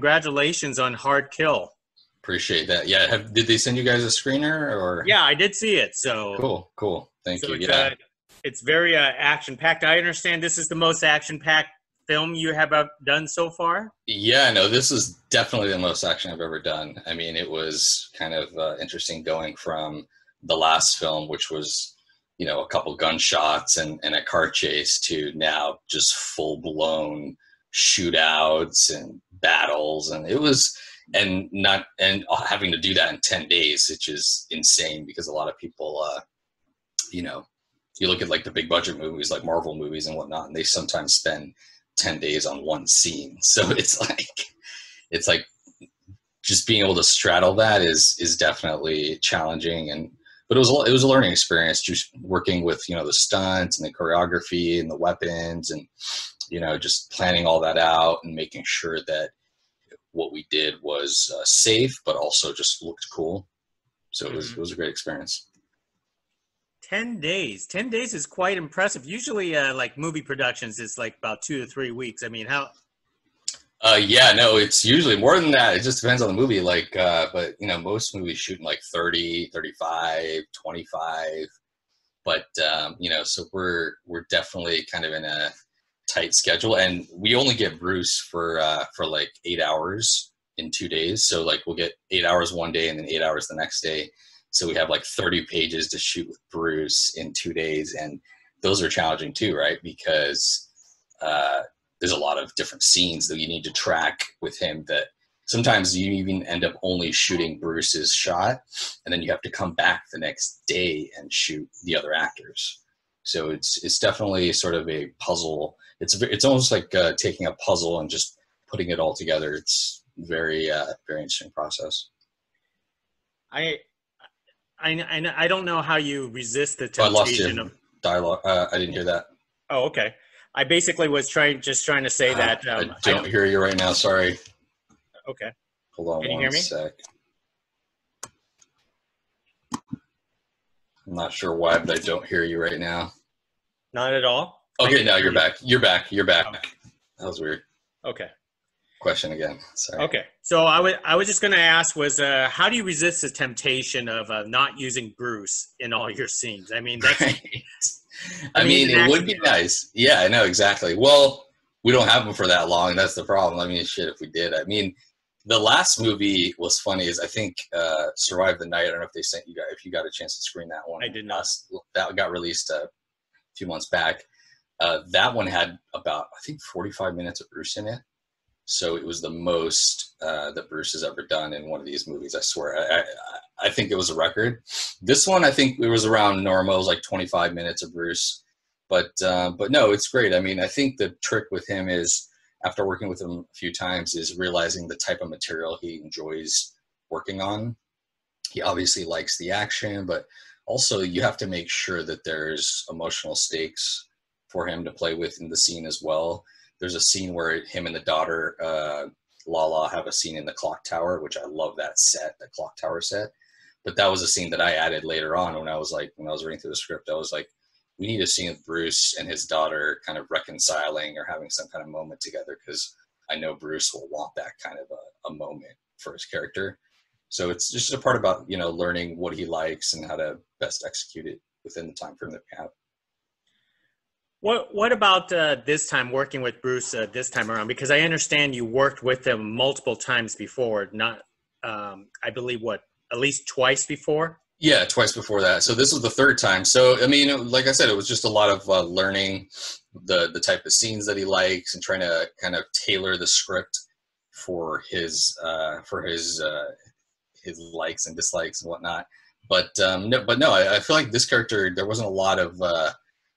congratulations on Hard Kill. Appreciate that. Yeah, have, did they send you guys a screener or? Yeah, I did see it. So cool, cool. Thank so you. It's, yeah, uh, it's very uh, action packed. I understand this is the most action packed film you have uh, done so far. yeah. No, this is definitely the most action I've ever done. I mean, it was kind of uh, interesting going from the last film, which was you know a couple gunshots and, and a car chase, to now just full blown shootouts and battles, and it was and not and having to do that in 10 days which is insane because a lot of people uh you know you look at like the big budget movies like marvel movies and whatnot and they sometimes spend 10 days on one scene. So it's like it's like just being able to straddle that is is definitely challenging and but it was a, it was a learning experience just working with you know the stunts and the choreography and the weapons and you know just planning all that out and making sure that what we did was uh, safe, but also just looked cool. So it was Mhm. it was a great experience. 10 days 10 days is quite impressive usually uh, like movie productions is like about two to three weeks i mean how Uh, yeah, no, it's usually more than that. It just depends on the movie. Like, uh, but you know, most movies shoot in like 30, 35, 25. But um, you know, so we're we're definitely kind of in a tight schedule, and we only get Bruce for uh, for like eight hours in two days. So like we'll get eight hours one day and then eight hours the next day. So we have like 30 pages to shoot with Bruce in two days, and those are challenging too, right? Because uh, there's a lot of different scenes that you need to track with him that sometimes you even end up only shooting Bruce's shot and then you have to come back the next day and shoot the other actors. So it's it's definitely sort of a puzzle. It's it's almost like uh, taking a puzzle and just putting it all together. It's very uh, very interesting process. i i i, I don't know how you resist the Oh, I lost temptation you. of Dialogue. Uh, I didn't hear that. oh okay i basically was trying just trying to say that Uh, um, I don't hear you right now. Sorry. okay Hold on Can you one hear me? sec. I'm not sure why, but I don't hear you right now. Not at all Okay, now you're back. You're back. You're back. That was weird. okay Question again. Sorry. okay so i was i was just going to ask was uh how do you resist the temptation of uh, not using bruce in all your scenes i mean that's Right. I I mean, mean, it would be nice. Yeah, I know exactly. Well, we don't have them for that long. That's the problem. I mean, shit, if we did, I mean, the last movie was funny. Is I think uh, Survive the Night. I don't know if they sent you guys if you got a chance to screen that one. I did not. That got released uh, a few months back. Uh, that one had about I think 45 minutes of Bruce in it. So it was the most uh, that Bruce has ever done in one of these movies. I swear. I, I, I think it was a record. This one, I think it was around normal. It was like 25 minutes of Bruce. But uh, but no, it's great. I mean, I think the trick with him is after working with him a few times is realizing the type of material he enjoys working on. He obviously likes the action, but also you have to make sure that there's emotional stakes for him to play with in the scene as well. There's a scene where him and the daughter, uh, Lala, have a scene in the clock tower, which I love that set, the clock tower set. But that was a scene that I added later on when I was like, when I was reading through the script, I was like, we need a scene with Bruce and his daughter kind of reconciling or having some kind of moment together because I know Bruce will want that kind of a, a moment for his character. So it's just a part about you know learning what he likes and how to best execute it within the time frame that we have. What What about uh, this time working with Bruce uh, this time around? Because I understand you worked with him multiple times before. Not, um, I believe, what at least twice before. Yeah, twice before that. So this was the third time. So I mean, like I said, it was just a lot of uh, learning the the type of scenes that he likes and trying to kind of tailor the script for his uh, for his uh, his likes and dislikes and whatnot. But um, no, but no, I, I feel like this character there wasn't a lot of uh,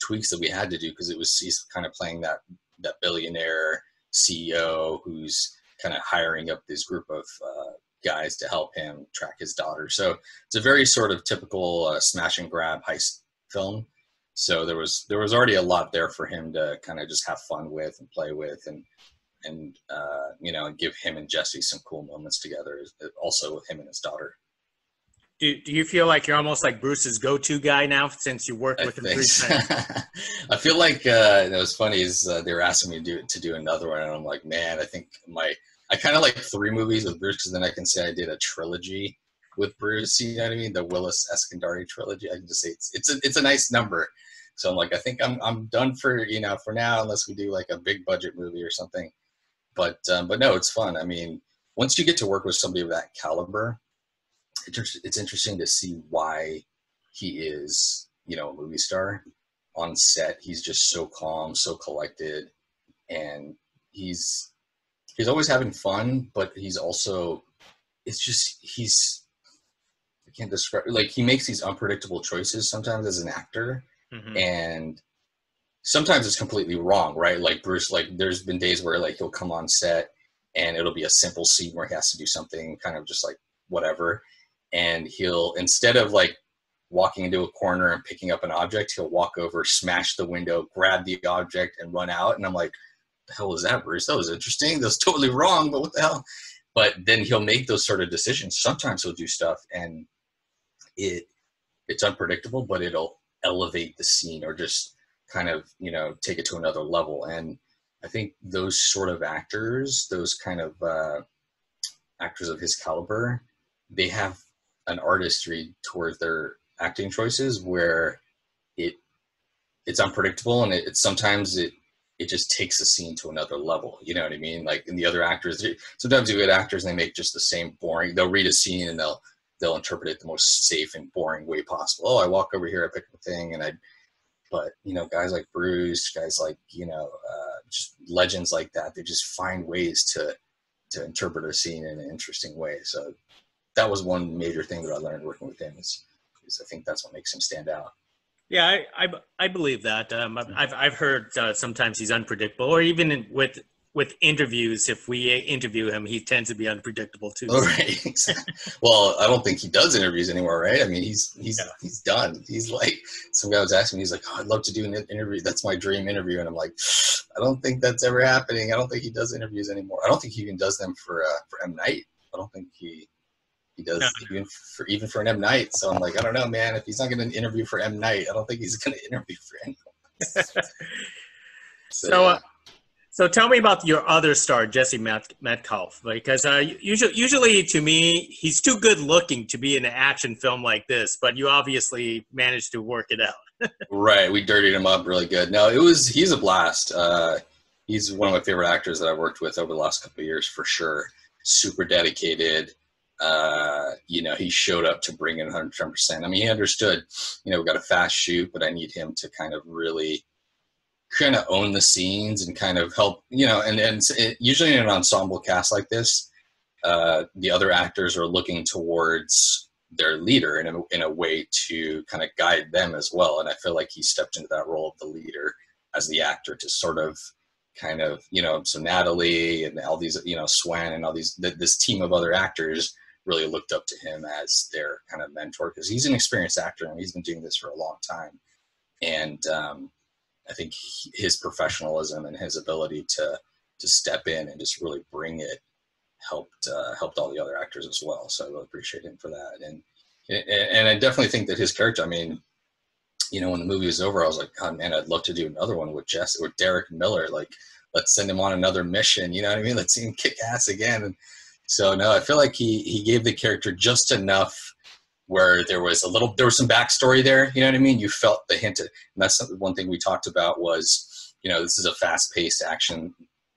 tweaks that we had to do because it was he's kind of playing that that billionaire CEO who's kind of hiring up this group of uh, guys to help him track his daughter. So it's a very sort of typical uh, smash and grab heist film. So there was there was already a lot there for him to kind of just have fun with and play with and and uh, you know give him and Jesse some cool moments together. Also with him and his daughter. Do Do you feel like you're almost like Bruce's go to guy now since you worked I with him three so. times? I feel like uh, it was funny is uh, they were asking me to do to do another one, and I'm like, man, I think my I kind of like three movies with Bruce because then I can say I did a trilogy with Bruce. You know what I mean? The Willis Eskandari trilogy. I can just say it's it's a it's a nice number. So I'm like, I think I'm I'm done for you know for now unless we do like a big budget movie or something. But um, but no, it's fun. I mean, once you get to work with somebody of that caliber, it's it's interesting to see why he is you know a movie star on set. He's just so calm, so collected, and he's he's always having fun, but he's also it's just he's I can't describe like he makes these unpredictable choices sometimes as an actor mm-hmm. and sometimes it's completely wrong, right? Like Bruce like there's been days where like he'll come on set and it'll be a simple scene where he has to do something kind of just like whatever and he'll instead of like walking into a corner and picking up an object, he'll walk over, smash the window, grab the object, and run out. And I'm like, the hell was that, Bruce? That was interesting. That was totally wrong, but what the hell? But then he'll make those sort of decisions. Sometimes he'll do stuff and it it's unpredictable, but it'll elevate the scene or just kind of, you know, take it to another level. And I think those sort of actors, those kind of uh, actors of his caliber, they have an artistry towards their acting choices where it it's unpredictable and it, it sometimes it it just takes the scene to another level. You know what I mean? Like in the other actors, sometimes you get actors and they make just the same boring. They'll read a scene and they'll they'll interpret it the most safe and boring way possible. Oh, I walk over here, I pick up a thing, and I. But you know, guys like Bruce, guys like you know, uh, just legends like that, they just find ways to to interpret a scene in an interesting way. So that was one major thing that I learned working with him. Is, is I think that's what makes him stand out. Yeah, I I, I believe that. Um, I've I've heard uh, sometimes he's unpredictable, or even with with interviews, if we interview him, he tends to be unpredictable too. Oh, right. well, I don't think he does interviews anymore, right? I mean, he's he's yeah. he's done. He's like some guy was asking me, he's like, "Oh, I'd love to do an interview. That's my dream interview." And I'm like, I don't think that's ever happening. I don't think he does interviews anymore. I don't think he even does them for uh, for M Night. I don't think he he does yeah. even for even for an M Night. So I'm like, I don't know, man. If he's not going to interview for M Night, I don't think he's going to interview for anyone. so, so, uh, so, tell me about your other star, Jesse Met- Metcalfe, because uh, usually, usually to me, he's too good looking to be in an action film like this. But you obviously managed to work it out. right, we dirtied him up really good. No, it was he's a blast. Uh, he's one of my favorite actors that I've worked with over the last couple of years for sure. Super dedicated uh, you know, he showed up to bring in 110%. I mean, he understood, you know, we got a fast shoot, but I need him to kind of really kind of own the scenes and kind of help, you know, and, and it, usually in an ensemble cast like this, uh, the other actors are looking towards their leader in a, in a way to kind of guide them as well. And I feel like he stepped into that role of the leader as the actor to sort of kind of, you know, so Natalie and all these, you know, Swen and all these, this team of other actors really looked up to him as their kind of mentor because he's an experienced actor and he's been doing this for a long time. And um, I think his professionalism and his ability to to step in and just really bring it helped uh, helped all the other actors as well. So I really appreciate him for that. And and I definitely think that his character. I mean, you know, when the movie was over, I was like, God, man, I'd love to do another one with Jess or Derek Miller. Like, let's send him on another mission. You know what I mean? Let's see him kick ass again. And so no, I feel like he he gave the character just enough where there was a little there was some backstory there. You know what I mean? You felt the hint, of, and that's one thing we talked about was you know this is a fast paced action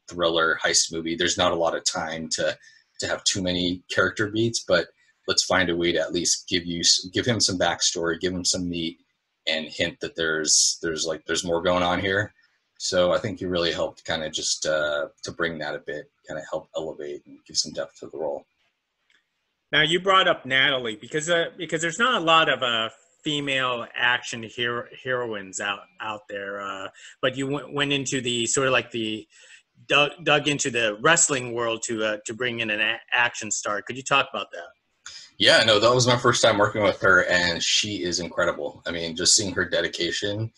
thriller heist movie. There's not a lot of time to to have too many character beats, but let's find a way to at least give you give him some backstory, give him some meat, and hint that there's there's like there's more going on here. So I think he really helped kind of just uh, to bring that a bit kind of help elevate and give some depth to the role. Now you brought up Natalie because uh, because there's not a lot of uh, female action hero- heroines out out there, uh, but you went, went into the sort of like the dug, dug into the wrestling world to uh, to bring in an a- action star. Could you talk about that? Yeah, no, that was my first time working with her, and she is incredible. I mean, just seeing her dedication.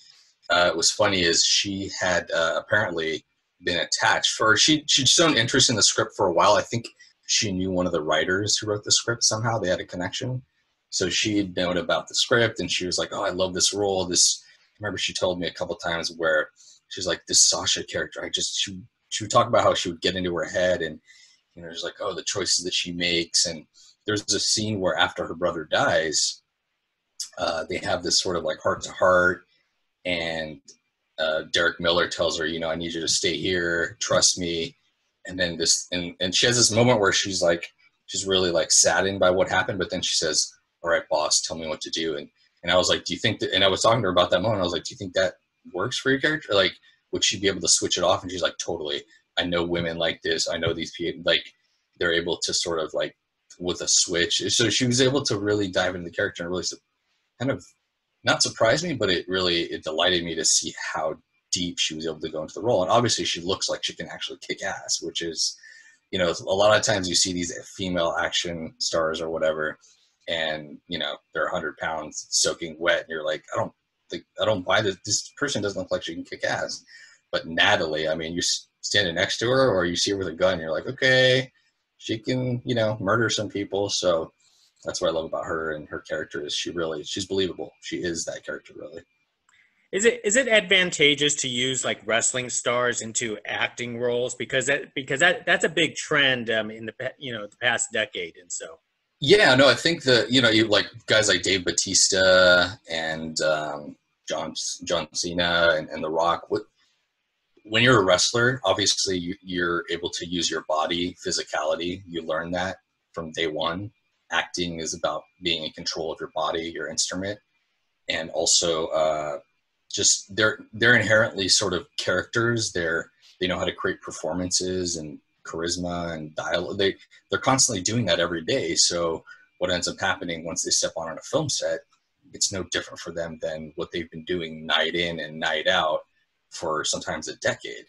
Uh, it was funny is she had uh, apparently been attached for she she'd shown interest in the script for a while. I think she knew one of the writers who wrote the script somehow. They had a connection. So she'd known about the script and she was like, Oh, I love this role. This I remember she told me a couple times where she's like, This Sasha character, I just she she would talk about how she would get into her head and you know, there's like, oh, the choices that she makes. And there's a scene where after her brother dies, uh, they have this sort of like heart to heart. And uh, Derek Miller tells her, you know, I need you to stay here, trust me. And then this, and, and she has this moment where she's like, she's really like saddened by what happened. But then she says, all right, boss, tell me what to do. And, and I was like, do you think that, and I was talking to her about that moment. I was like, do you think that works for your character? Like, would she be able to switch it off? And she's like, totally. I know women like this. I know these people like they're able to sort of like with a switch. So she was able to really dive into the character and really kind of not surprise me, but it really it delighted me to see how deep she was able to go into the role. And obviously, she looks like she can actually kick ass, which is, you know, a lot of times you see these female action stars or whatever, and you know they're 100 pounds soaking wet, and you're like, I don't think I don't buy this. This person doesn't look like she can kick ass. But Natalie, I mean, you standing next to her or you see her with a gun you're like okay she can you know murder some people so that's what i love about her and her character is she really she's believable she is that character really is it is it advantageous to use like wrestling stars into acting roles because that because that that's a big trend um, in the you know the past decade and so yeah no i think that you know you like guys like dave batista and um, john john cena and, and the rock what when you're a wrestler, obviously you, you're able to use your body physicality. You learn that from day one. Acting is about being in control of your body, your instrument, and also uh, just they're they're inherently sort of characters. They're they know how to create performances and charisma and dialogue. They they're constantly doing that every day. So what ends up happening once they step on on a film set, it's no different for them than what they've been doing night in and night out for sometimes a decade.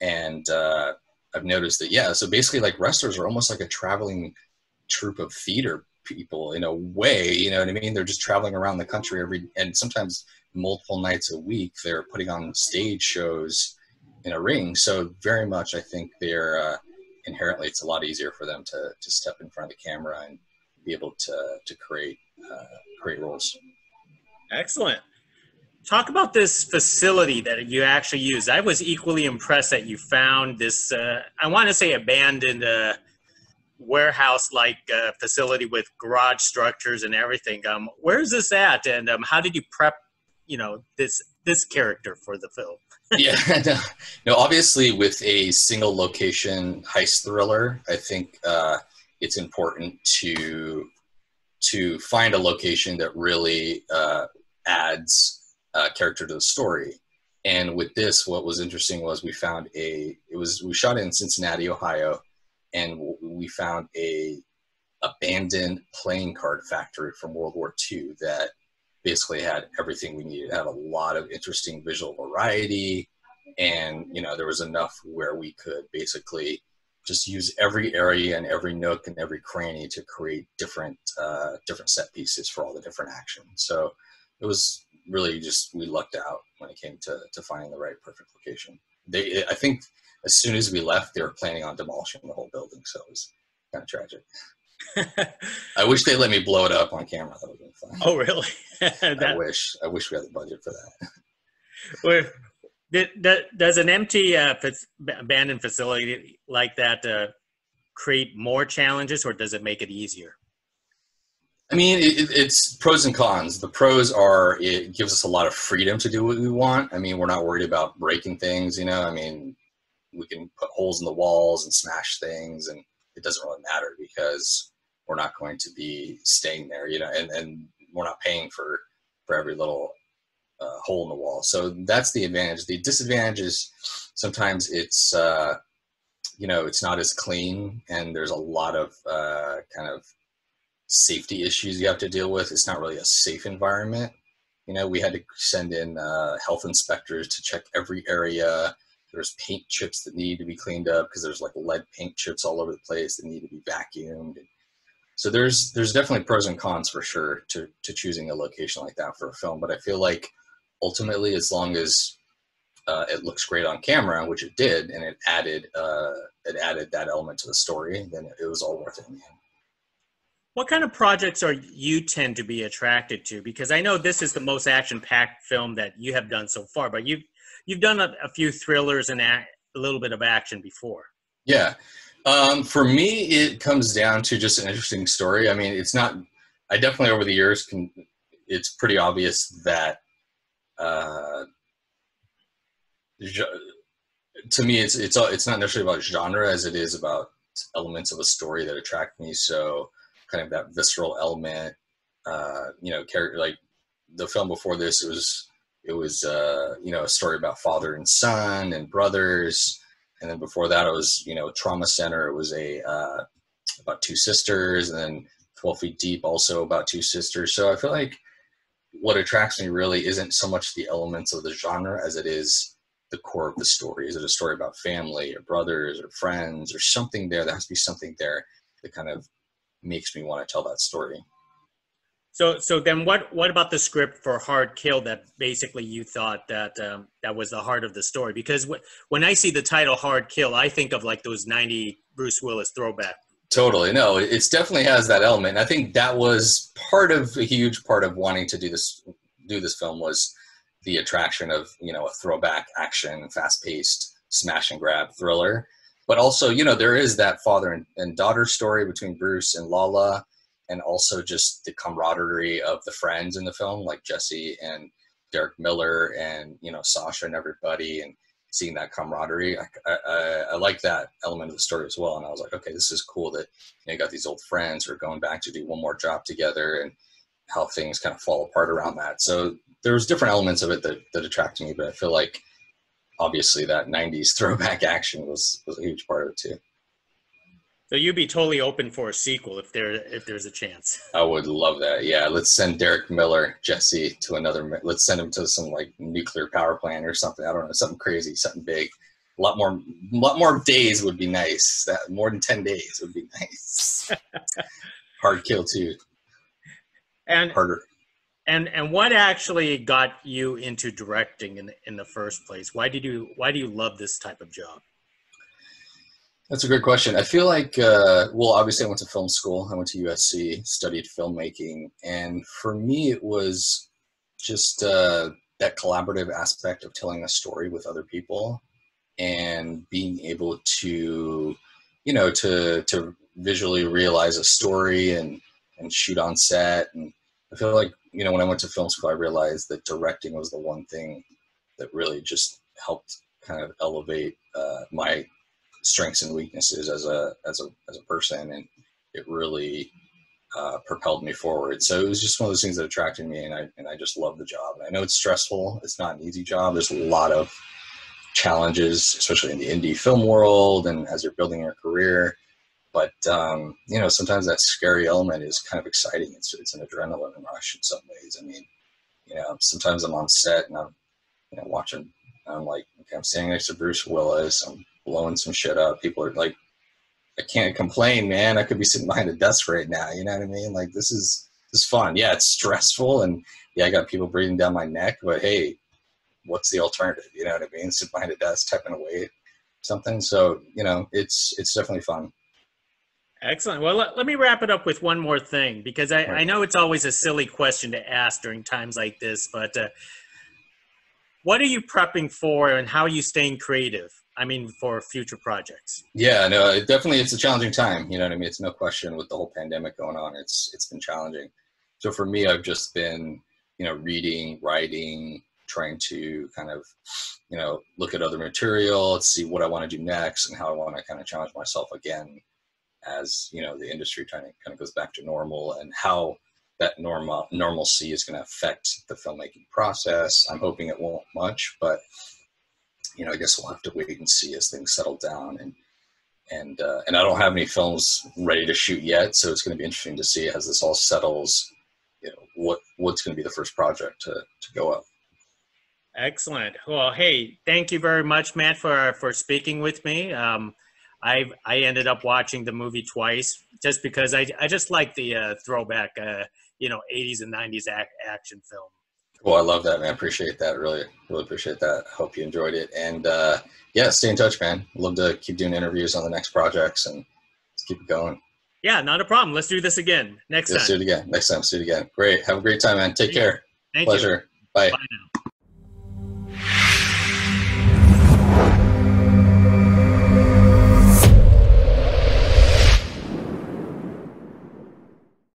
And uh, I've noticed that, yeah, so basically, like wrestlers are almost like a traveling troupe of theater people in a way, you know what I mean? They're just traveling around the country every, and sometimes multiple nights a week, they're putting on stage shows in a ring. So, very much, I think they're uh, inherently, it's a lot easier for them to, to step in front of the camera and be able to, to create, uh, create roles. Excellent. Talk about this facility that you actually use. I was equally impressed that you found this, uh, I want to say abandoned uh, warehouse like uh, facility with garage structures and everything. Um, where is this at? And um, how did you prep, you know, this, this character for the film? yeah, no, no, obviously with a single location heist thriller, I think uh, it's important to to find a location that really uh, adds uh, character to the story. And with this, what was interesting was we found a it was we shot in Cincinnati, Ohio, and we found a abandoned playing card factory from World War II that basically had everything we needed. It had a lot of interesting visual variety, and you know there was enough where we could basically just use every area and every nook and every cranny to create different uh, different set pieces for all the different actions. So it was really just we lucked out when it came to to finding the right perfect location. They, I think, as soon as we left, they were planning on demolishing the whole building, so it was kind of tragic. I wish they let me blow it up on camera. That would have been fun. Oh, really? that... I wish. I wish we had the budget for that. Well, does an empty uh, abandoned facility like that uh, create more challenges, or does it make it easier? I mean, it, it's pros and cons. The pros are it gives us a lot of freedom to do what we want. I mean, we're not worried about breaking things, you know. I mean, we can put holes in the walls and smash things, and it doesn't really matter because we're not going to be staying there, you know, and, and we're not paying for for every little uh, hole in the wall. So that's the advantage. The disadvantage is sometimes it's uh, you know it's not as clean, and there's a lot of uh, kind of safety issues you have to deal with. It's not really a safe environment. You know, we had to send in uh, health inspectors to check every area. There's paint chips that need to be cleaned up because there's like lead paint chips all over the place that need to be vacuumed. So there's there's definitely pros and cons for sure to to choosing a location like that for a film. But I feel like ultimately, as long as uh, it looks great on camera, which it did, and it added uh, it added that element to the story, then it was all worth it in the end. What kind of projects are you tend to be attracted to? Because I know this is the most action-packed film that you have done so far, but you've you've done a, a few thrillers and a, a, little bit of action before. Yeah, Um, for me, it comes down to just an interesting story. I mean, it's not. I definitely over the years can. It's pretty obvious that. Uh, to me, it's it's it's not necessarily about genre as it is about elements of a story that attract me. So, kind of that visceral element. Uh, you know, character like the film before this it was it was uh, you know a story about father and son and brothers. And then before that it was you know trauma center. It was a uh, about two sisters and then 12 feet deep also about two sisters. So i feel like what attracts me really isn't so much the elements of the genre as it is the core of the story. Is it a story about family or brothers or friends or something there? There has to be something there that kind of makes me want to tell that story so, so then what, what about the script for Hard Kill that basically you thought that um, that was the heart of the story? Because w- when I see the title Hard Kill, I think of like those 90 Bruce Willis throwback. Totally. No, it definitely has that element. I think that was part of a huge part of wanting to do this, do this film was the attraction of, you know, a throwback action, fast paced smash and grab thriller. But also, you know, there is that father and, and daughter story between Bruce and Lala and also just the camaraderie of the friends in the film, like Jesse and Derek Miller and you know Sasha and everybody, and seeing that camaraderie. I, I, I, like that element of the story as well. And I was like, okay, this is cool that you, know, you got these old friends who are going back to do one more job together, and how things kind of fall apart around that. So there's different elements of it that that attracted me, but I feel like obviously that 90s throwback action was was a huge part of it too. So you'd be totally open for a sequel if there if there's a chance. I would love that. Yeah, let's send Derek Miller, Jesse, to another. Let's send him to some like nuclear power plant or something. I don't know, something crazy, something big. A lot more, a lot more days would be nice. That more than ten days would be nice. Hard kill too. And harder. And and what actually got you into directing in in the first place? Why did you Why do you love this type of job? That's a great question. I feel like, uh, well, obviously, I went to film school. I went to USC, studied filmmaking, and for me, it was just uh, that collaborative aspect of telling a story with other people and being able to, you know, to to visually realize a story and and shoot on set. And I feel like, you know, when I went to film school, I realized that directing was the one thing that really just helped kind of elevate uh, my strengths and weaknesses as a as a as a person, and it really uh, propelled me forward. So it was just one of those things that attracted me, and I and I just love the job. And I know it's stressful; it's not an easy job. There's a lot of challenges, especially in the indie film world, and as you're building your career. But um, you know, sometimes that scary element is kind of exciting. It's it's an adrenaline rush in some ways. I mean, you know, sometimes I'm on set and I'm you know watching. I'm like, okay, I'm standing next to Bruce Willis. I'm blowing some shit up. People are like, I can't complain, man. I could be sitting behind a desk right now. You know what I mean? Like this is this is fun. Yeah, it's stressful, and yeah, I got people breathing down my neck. But hey, what's the alternative? You know what I mean? Sit behind a desk, typing away something. So you know, it's it's definitely fun. Excellent. Well, let, let me wrap it up with one more thing because I. I know it's always a silly question to ask during times like this, but uh, what are you prepping for and how are you staying creative? I mean, for future projects. Yeah, no, it definitely it's a challenging time. You know what I mean? It's no question with the whole pandemic going on. It's it's been challenging. So for me, I've just been you know reading, writing, trying to kind of you know look at other material, see what I want to do next, and how I want to kind of challenge myself again as you know the industry kind of kind of goes back to normal and how that normal normalcy is going to affect the filmmaking process. I'm hoping it won't much, but you know, I guess we'll have to wait and see as things settle down. And and uh, and I don't have any films ready to shoot yet, so it's going to be interesting to see as this all settles. You know, what what's going to be the first project to to go up. Excellent. Well, hey, thank you very much, Matt, for for speaking with me. Um, I I ended up watching the movie twice just because I I just like the uh, throwback, uh, you know, 80s and 90s ac- action film. Well, I love that, man. Appreciate that. Really, really appreciate that. Hope you enjoyed it. And uh, yeah, stay in touch, man. Love to keep doing interviews on the next projects and let's keep it going. Yeah, not a problem. Let's do this again next Let's time. Let's do it again. Next time, let's do it again. Great. Have a great time, man. Take care. Thank Pleasure. You. Bye. Bye now.